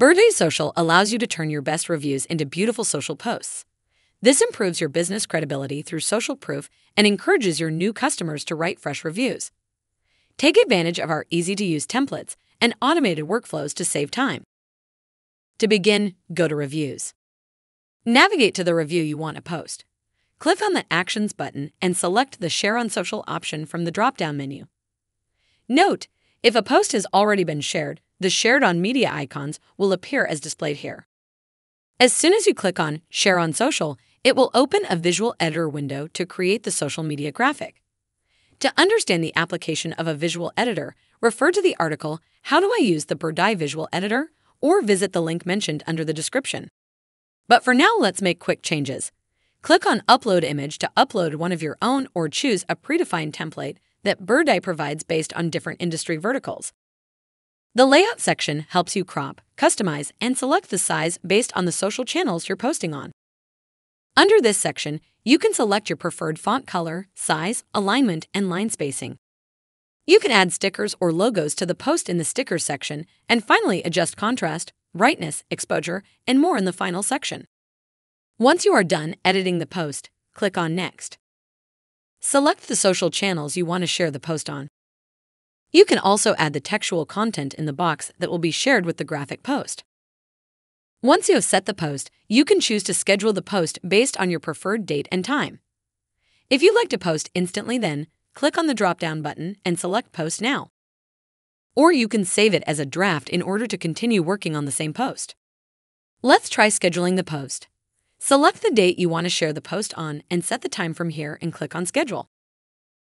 Birdeye Social allows you to turn your best reviews into beautiful social posts. This improves your business credibility through social proof and encourages your new customers to write fresh reviews. Take advantage of our easy to use templates and automated workflows to save time. To begin, go to Reviews. Navigate to the review you want to post. Click on the Actions button and select the Share on Social option from the drop down menu. Note, if a post has already been shared, the Shared on Media icons will appear as displayed here. As soon as you click on Share on Social, it will open a visual editor window to create the social media graphic. To understand the application of a visual editor, refer to the article How Do I Use the Birdeye Visual Editor? or visit the link mentioned under the description. But for now, let's make quick changes. Click on Upload Image to upload one of your own or choose a predefined template that Birdeye provides based on different industry verticals. The Layout section helps you crop, customize, and select the size based on the social channels you're posting on. Under this section, you can select your preferred font color, size, alignment, and line spacing. You can add stickers or logos to the post in the Stickers section, and finally adjust contrast, brightness, exposure, and more in the final section. Once you are done editing the post, click on Next. Select the social channels you want to share the post on. You can also add the textual content in the box that will be shared with the graphic post. Once you have set the post, you can choose to schedule the post based on your preferred date and time. If you'd like to post instantly then, click on the drop-down button and select Post Now. Or you can save it as a draft in order to continue working on the same post. Let's try scheduling the post. Select the date you want to share the post on and set the time from here and click on Schedule.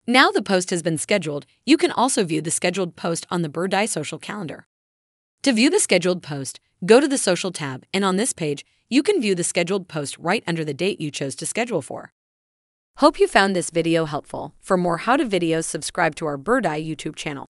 Now the post has been scheduled, you can also view the scheduled post on the Birdeye social calendar. To view the scheduled post, go to the Social tab, and on this page, you can view the scheduled post right under the date you chose to schedule for. Hope you found this video helpful. For more how to videos, subscribe to our Birdeye YouTube channel.